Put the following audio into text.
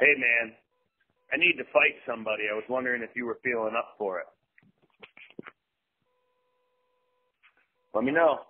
Hey man, I need to fight somebody. I was wondering if you were feeling up for it. Let me know.